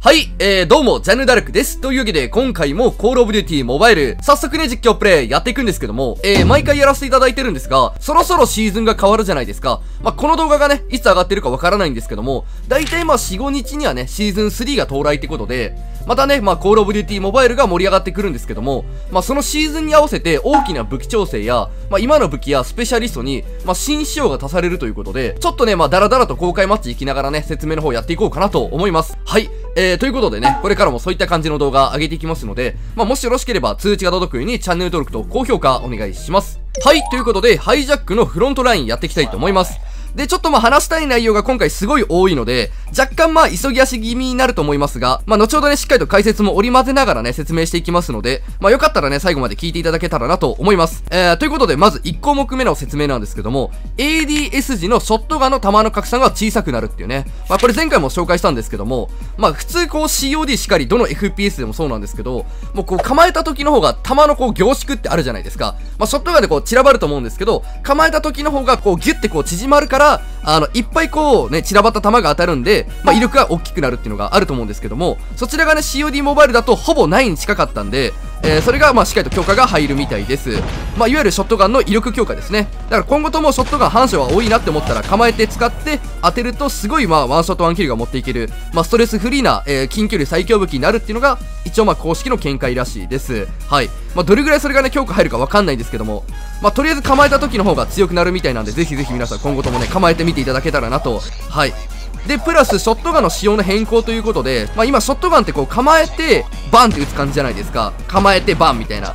はい、えー、どうも、ジャンヌダルクです。というわけで、今回も、コールオブデューティーモバイル、早速ね、実況プレイやっていくんですけども、えー、毎回やらせていただいてるんですが、そろそろシーズンが変わるじゃないですか。まあ、この動画がね、いつ上がってるかわからないんですけども、だいたいまあ、4、5日にはね、シーズン3が到来ってことで、またね、まあ、コールオブデューティーモバイルが盛り上がってくるんですけども、まあ、そのシーズンに合わせて大きな武器調整や、まあ、今の武器やスペシャリストに、まあ、新仕様が足されるということで、ちょっとね、まあ、だらだらと公開マッチ行きながらね、説明の方やっていこうかなと思います。はい。えー、ということでね、これからもそういった感じの動画上げていきますので、まあ、もしよろしければ通知が届くようにチャンネル登録と高評価お願いします。はい、ということで、ハイジャックのフロントラインやっていきたいと思います。で、ちょっとまあ話したい内容が今回すごい多いので、若干まあ急ぎ足気味になると思いますが、まあ後ほどね、しっかりと解説も織り交ぜながらね、説明していきますので、まあよかったらね、最後まで聞いていただけたらなと思います。えー、ということで、まず1項目目の説明なんですけども、ADS 時のショットガンの弾の拡散が小さくなるっていうね。まあこれ前回も紹介したんですけども、まあ普通こう COD しかり、どの FPS でもそうなんですけど、もうこう構えた時の方が弾のこう凝縮ってあるじゃないですか。まあショットガンでこう散らばると思うんですけど、構えた時の方がこうギュッてこう縮まるから、あの、いっぱいこうね、散らばった弾が当たるんで、まあ、威力が大きくなるっていうのがあると思うんですけども、そちらがね、COD モバイルだとほぼないに近かったんで、えー、それがまあしっかりと強化が入るみたいです。まあ、いわゆるショットガンの威力強化ですね。だから今後ともショットガン反射は多いなって思ったら構えて使って当てるとすごいまあワンショットワンキルが持っていける、まあ、ストレスフリーな、えー、近距離最強武器になるっていうのが一応まあ公式の見解らしいです。はい。まあ、どれぐらいそれがね強化入るかわかんないんですけども、まあ、とりあえず構えた時の方が強くなるみたいなんでぜひぜひ皆さん今後ともね構えてみていただけたらなとはいで、プラスショットガンの仕様の変更ということで、まあ今ショットガンってこう構えて、バンって打つ感じじゃないですか。構えて、バンみたいな。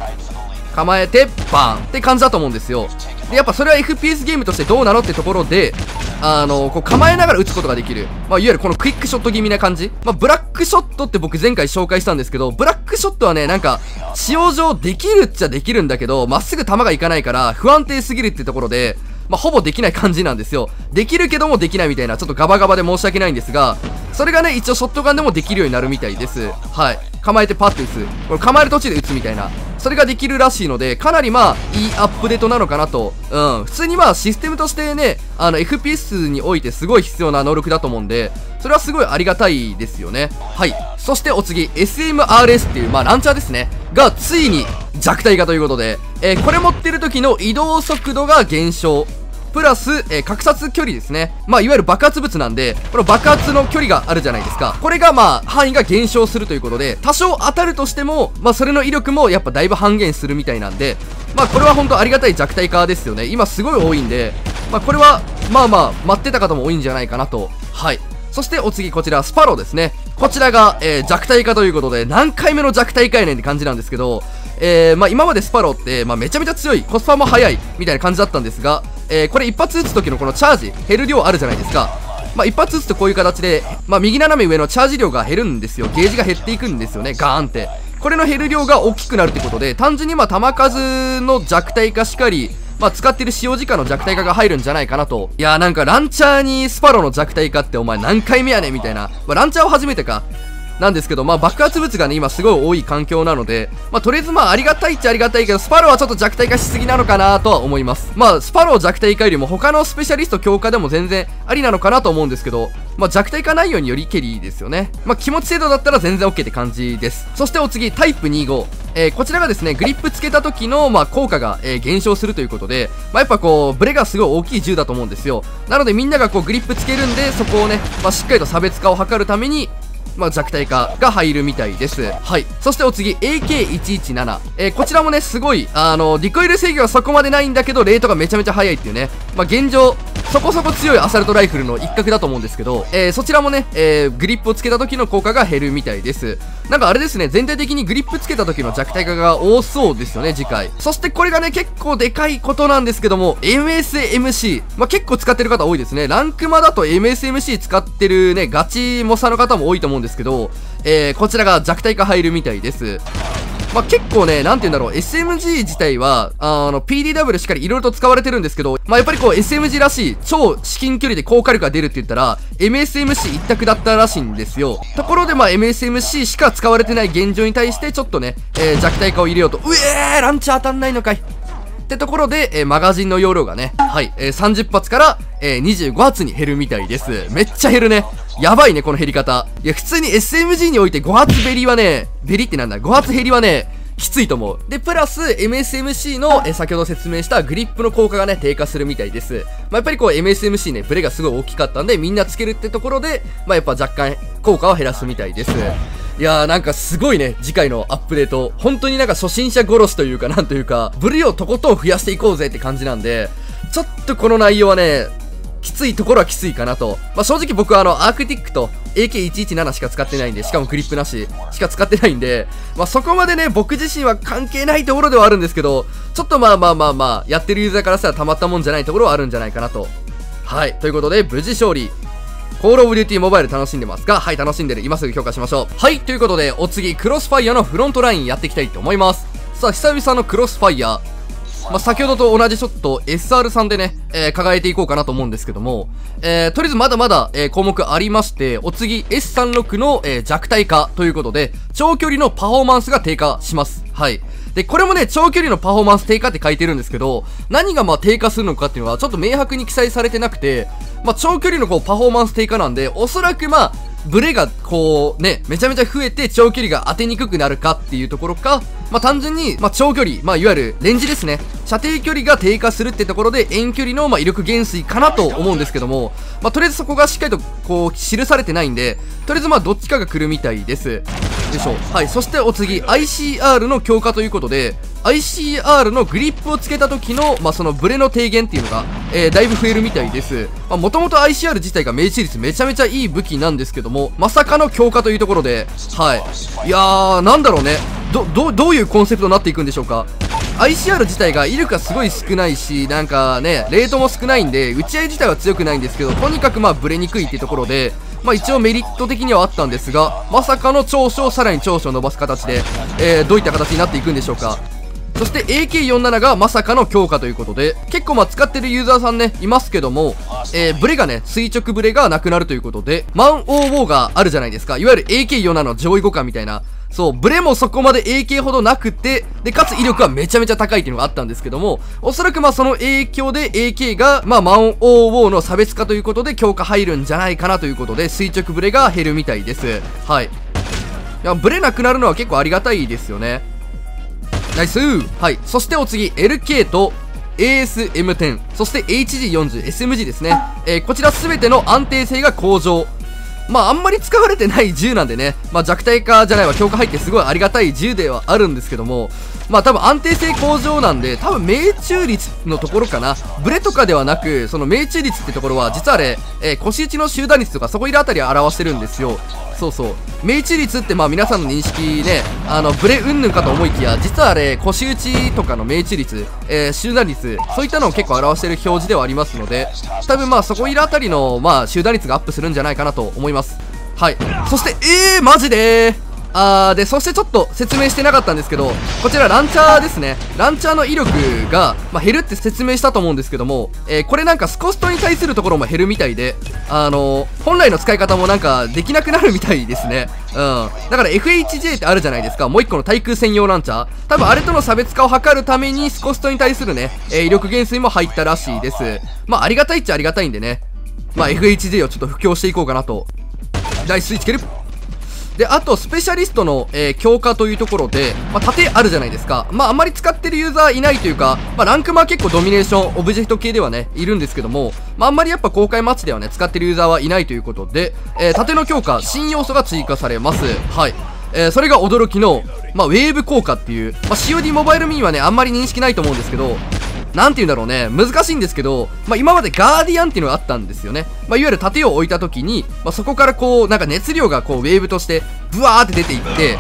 構えて、バンって感じだと思うんですよ。で、やっぱそれは FPS ゲームとしてどうなのってところで、あの、こう構えながら打つことができる。まあ、いわゆるこのクイックショット気味な感じ。まあ、ブラックショットって僕前回紹介したんですけど、ブラックショットはね、なんか、使用上できるっちゃできるんだけど、まっすぐ球がいかないから不安定すぎるってところで、まあ、ほぼできない感じなんですよ。できるけどもできないみたいな、ちょっとガバガバで申し訳ないんですが、それがね、一応ショットガンでもできるようになるみたいです。はい。構えてパッて打つ。これ構える途中で打つみたいな。それができるらしいので、かなりまあ、いいアップデートなのかなと。うん。普通にまあ、システムとしてね、あの、FPS においてすごい必要な能力だと思うんで、それはすごいありがたいですよね。はい。そしてお次、SMRS っていう、まあ、ランチャーですね。が、ついに弱体化ということで、えー、これ持ってる時の移動速度が減少。プラス、えー、格殺距離ですね。まあ、いわゆる爆発物なんで、この爆発の距離があるじゃないですか。これがまあ、範囲が減少するということで、多少当たるとしても、まあ、それの威力もやっぱだいぶ半減するみたいなんで、まあ、これは本当ありがたい弱体化ですよね。今すごい多いんで、まあ、これは、まあまあ、待ってた方も多いんじゃないかなと。はい。そしてお次こちら、スパローですね。こちらが、えー、弱体化ということで、何回目の弱体化やねんって感じなんですけど、えー、まあ、今までスパローって、まあ、めちゃめちゃ強い、コスパも速い、みたいな感じだったんですが、えー、これ一発撃つ時のこのチャージ、減る量あるじゃないですか。まあ、一発撃つとこういう形で、まあ、右斜め上のチャージ量が減るんですよ。ゲージが減っていくんですよね、ガーンって。これの減る量が大きくなるってことで、単純にまあ、弾数の弱体化しかり、まあ、使ってる使用時間の弱体化が入るんじゃないかなと。いやーなんかランチャーにスパロの弱体化ってお前何回目やねんみたいな。まあ、ランチャーを初めてか。なんですけど、まあ、爆発物がね、今すごい多い環境なので、まあ、とりあえずまあ、ありがたいっちゃありがたいけど、スパローはちょっと弱体化しすぎなのかなとは思います。まあ、スパロー弱体化よりも他のスペシャリスト強化でも全然ありなのかなと思うんですけど、まあ、弱体化ないようによりけりですよね。まあ、気持ち程度だったら全然 OK って感じです。そしてお次、タイプ25。えー、こちらがですね、グリップつけた時の、まあ、効果が、えー、減少するということで、まあ、やっぱこう、ブレがすごい大きい銃だと思うんですよ。なのでみんながこう、グリップつけるんで、そこをね、まあ、しっかりと差別化を図るために、まあ、弱体化が入るみたいです。はい。そしてお次、AK117。えー、こちらもね、すごい、あの、リコイル制御はそこまでないんだけど、レートがめちゃめちゃ速いっていうね。まあ、現状、そこそこ強いアサルトライフルの一角だと思うんですけど、えー、そちらもね、えー、グリップをつけた時の効果が減るみたいです。なんかあれですね、全体的にグリップつけた時の弱体化が多そうですよね、次回。そしてこれがね、結構でかいことなんですけども、MSMC。まあ、結構使ってる方多いですね。ランクマだと MSMC 使ってるね、ガチモサの方も多いと思うんですですけど、えー、こちらが弱体化入るみたいです。まあ、結構ね、なんて言うんだろう、SMG 自体は、あの、PDW しっかり色々と使われてるんですけど、まあ、やっぱりこう SMG らしい、超至近距離で高火力が出るって言ったら、MSMC 一択だったらしいんですよ。ところでまあ MSMC しか使われてない現状に対して、ちょっとね、えー、弱体化を入れようと、うえーランチ当たんないのかいってところで、えー、マガジンの容量がね、はい、えー、30発から、えー、25発に減るみたいです。めっちゃ減るね。やばいね、この減り方。いや、普通に SMG において5発ベリはね、ベリってなんだ ?5 発減りはね、きついと思う。で、プラス MSMC の、え先ほど説明したグリップの効果がね、低下するみたいです。まあ、やっぱりこう MSMC ね、ブレがすごい大きかったんで、みんなつけるってところで、まあ、やっぱ若干効果を減らすみたいです。いやーなんかすごいね、次回のアップデート。本当になんか初心者殺しというかなんというか、ブリをとことん増やしていこうぜって感じなんで、ちょっとこの内容はね、きついところはきついかなと。まあ、正直僕はあの、アークティックと AK117 しか使ってないんで、しかもグリップなししか使ってないんで、まあ、そこまでね、僕自身は関係ないところではあるんですけど、ちょっとまあまあまあまあ、やってるユーザーからしたらたまったもんじゃないところはあるんじゃないかなと。はい。ということで、無事勝利。コールオブデューティーモバイル楽しんでますか？はい、楽しんでる。今すぐ評価しましょう。はい、ということで、お次、クロスファイアのフロントラインやっていきたいと思います。さあ、久々のクロスファイア。まあ、先ほどと同じショット SR3 でね、えー、輝いていこうかなと思うんですけども、えー、とりあえずまだまだ、えー、項目ありまして、お次 S36 の、えー、弱体化ということで、長距離のパフォーマンスが低下します。はい。で、これもね、長距離のパフォーマンス低下って書いてるんですけど、何がまあ低下するのかっていうのはちょっと明白に記載されてなくて、まあ長距離のこうパフォーマンス低下なんで、おそらくまあ、ブレがこうね、めちゃめちゃ増えて長距離が当てにくくなるかっていうところか、まあ単純に、まあ長距離、まあいわゆるレンジですね。射程距離が低下するってところで遠距離のま威力減衰かなと思うんですけども、まあとりあえずそこがしっかりとこう記されてないんで、とりあえずまあどっちかが来るみたいです。でしょう。はい。そしてお次、ICR の強化ということで、ICR のグリップをつけた時の、まあ、そのブレの低減っていうのが、えー、だいぶ増えるみたいです。まあ、もともと ICR 自体が命中率めちゃめちゃいい武器なんですけども、まさかの強化というところで、はい。いやー、なんだろうね。ど、ど、どういうコンセプトになっていくんでしょうか。ICR 自体が威力がすごい少ないし、なんかね、レートも少ないんで、打ち合い自体は強くないんですけど、とにかくまあブレにくいっていうところで、まあ一応メリット的にはあったんですが、まさかの長所をさらに長所を伸ばす形で、えー、どういった形になっていくんでしょうか。そして AK47 がまさかの強化ということで、結構まあ使ってるユーザーさんね、いますけども、えー、ブレがね、垂直ブレがなくなるということで、マン・オー・ウォーがあるじゃないですか。いわゆる AK47 の上位互換みたいな。そう、ブレもそこまで AK ほどなくて、で、かつ威力はめちゃめちゃ高いっていうのがあったんですけども、おそらくまあその影響で AK が、まあマン・オー・ウォーの差別化ということで強化入るんじゃないかなということで、垂直ブレが減るみたいです。はい。いや、ブレなくなるのは結構ありがたいですよね。ナイスはい。そしてお次、LK と ASM10、そして HG40、SMG ですね。えー、こちらすべての安定性が向上。まああんまり使われてない銃なんでね、まあ弱体化じゃないわ、強化入ってすごいありがたい銃ではあるんですけども、まあ多分安定性向上なんで、多分命中率のところかな。ブレとかではなく、その命中率ってところは、実はあれ、えー、腰打ちの集団率とかそこいるあたりを表してるんですよ。そうそう。命中率ってまあ皆さんの認識ねあのブレ云々かと思いきや実はあれ腰打ちとかの命中率、えー、集団率そういったのを結構表してる表示ではありますので多分まあそこいるあたりのまあ集団率がアップするんじゃないかなと思います。います。はい。そしてえーマジで？ーあーでそしてちょっと説明してなかったんですけどこちらランチャーですね。ランチャーの威力が、まあ、減るって説明したと思うんですけども、えー、これなんかスコストに対するところも減るみたいであのー、本来の使い方もなんかできなくなるみたいですね。うん。だから FHJ ってあるじゃないですか。もう一個の対空専用ランチャー。多分あれとの差別化を図るためにスコストに対するね、えー、威力減衰も入ったらしいです。まあありがたいっちゃありがたいんでね。まあ FHJ をちょっと布教していこうかなと大スイッチ蹴るで、あと、スペシャリストの、えー、強化というところで、まあ、盾あるじゃないですか。まあ、あんまり使ってるユーザーいないというか、まあ、ランクマは結構ドミネーション、オブジェクト系ではね、いるんですけども、まあ、あんまりやっぱ公開マッチではね、使ってるユーザーはいないということで、えー、盾の強化、新要素が追加されます。はい。えー、それが驚きの、まあ、ウェーブ効果っていう、まあ、COD モバイルミーはね、あんまり認識ないと思うんですけど、なんて言うんだろうね、難しいんですけど、まあ、今までガーディアンっていうのがあったんですよね。まあ、いわゆる盾を置いた時に、まあ、そこからこう、なんか熱量がこう、ウェーブとして、ブワーって出ていって、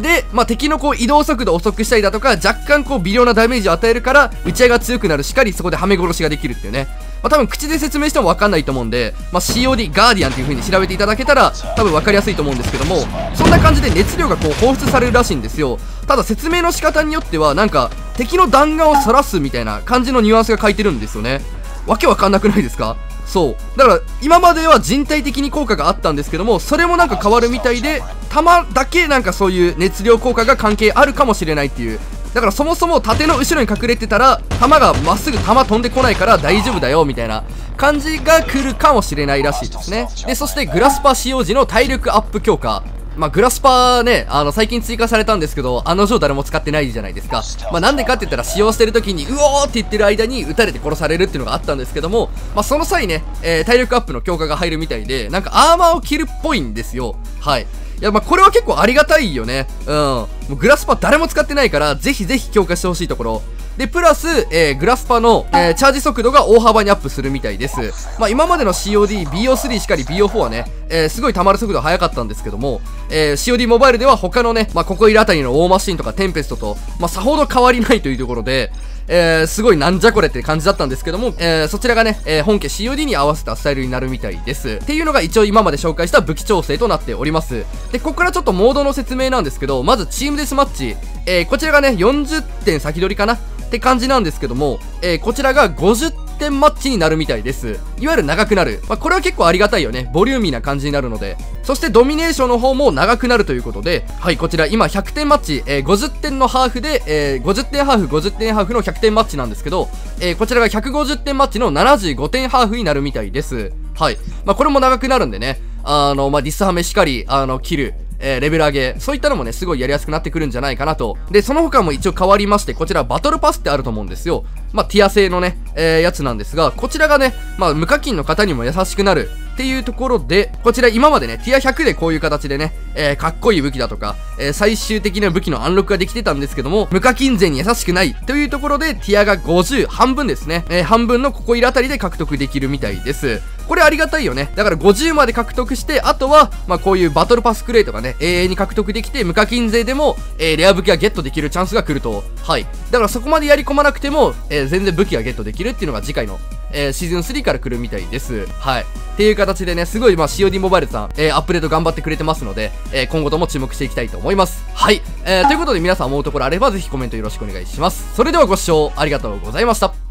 で、まあ、敵のこう移動速度を遅くしたりだとか、若干こう微量なダメージを与えるから、打ち合いが強くなるしかり、そこではめ殺しができるっていうね。まあ、多分口で説明してもわかんないと思うんで、まあ、COD ガーディアンっていう風に調べていただけたら、多分わかりやすいと思うんですけども、そんな感じで熱量がこう放出されるらしいんですよ。ただ説明の仕方によっては、なんか、敵の弾丸をそらすみたいな感じのニュアンスが書いてるんですよね。わけわかんなくないですか？そう。だから、今までは人体的に効果があったんですけども、それもなんか変わるみたいで、弾だけなんかそういう熱量効果が関係あるかもしれないっていう。だからそもそも盾の後ろに隠れてたら、弾がまっすぐ弾飛んでこないから大丈夫だよ、みたいな感じが来るかもしれないらしいですね。で、そしてグラスパ使用時の体力アップ強化。まあ、グラスパーね、あの、最近追加されたんですけど、あの定誰も使ってないじゃないですか。まあ、なんでかって言ったら、使用してる時に、うおーって言ってる間に撃たれて殺されるっていうのがあったんですけども、まあ、その際ね、えー、体力アップの強化が入るみたいで、なんかアーマーを着るっぽいんですよ。はい。いや、まあ、これは結構ありがたいよね。うん。もうグラスパー誰も使ってないから、ぜひぜひ強化してほしいところ。で、プラス、えー、グラスパの、えー、チャージ速度が大幅にアップするみたいです。まあ、今までの COD、BO3 しかり BO4 はね、えー、すごい溜まる速度速かったんですけども、えー、COD モバイルでは他のね、まあ、ここいるあたりの大マシンとかテンペストと、まあ、さほど変わりないというところで、えー、すごいなんじゃこれって感じだったんですけども、えー、そちらがね、えー、本家 COD に合わせたスタイルになるみたいです。っていうのが一応今まで紹介した武器調整となっております。で、ここからちょっとモードの説明なんですけど、まずチームデスマッチ、えー、こちらがね、40点先取りかなって感じなんですけども、えー、こちらが50点マッチになるみたいです。いわゆる長くなる。まあ、これは結構ありがたいよね。ボリューミーな感じになるので。そしてドミネーションの方も長くなるということで、はい、こちら今100点マッチ、えー、50点のハーフで、えー、50点ハーフ、50点ハーフの100点マッチなんですけど、えー、こちらが150点マッチの75点ハーフになるみたいです。はい。まあ、これも長くなるんでね、あの、まあ、ディスハメしかり、あの、切る、えー、レベル上げ、そういったのもね、すごいやりやすくなってくるんじゃないかなと。で、その他も一応変わりまして、こちらバトルパスってあると思うんですよ。まあ、ティア製のね、えー、やつなんですが、こちらがね、まあ、無課金の方にも優しくなるっていうところで、こちら今までね、ティア100でこういう形でね、えー、かっこいい武器だとか、えー、最終的な武器のアンロックができてたんですけども、無課金税に優しくないというところで、ティアが50、半分ですね。えー、半分のここいるあたりで獲得できるみたいです。これありがたいよね。だから50まで獲得して、あとは、まあ、こういうバトルパスクレイとかね、永遠に獲得できて、無課金税でも、えー、レア武器がゲットできるチャンスが来ると。はい。だからそこまでやり込まなくても、えー、全然武器がゲットできるっていうのが次回の、えー、シーズン3から来るみたいです。はい。っていう形でね、すごい、まあ、COD モバイルさん、えー、アップデート頑張ってくれてますので、えー、今後とも注目していきたいと思います。はい。えー、ということで皆さん思うところあれば、ぜひコメントよろしくお願いします。それではご視聴ありがとうございました。